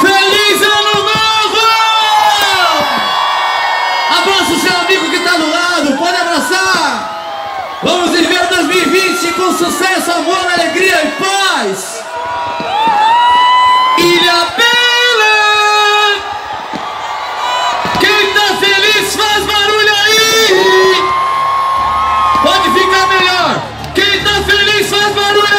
Feliz ano novo! Abraça o seu amigo que está do lado, pode abraçar! Vamos viver 2020 com sucesso, amor, alegria e paz! Ilha Bela! Quem está feliz faz barulho aí! Pode ficar melhor! Quem está feliz faz barulho!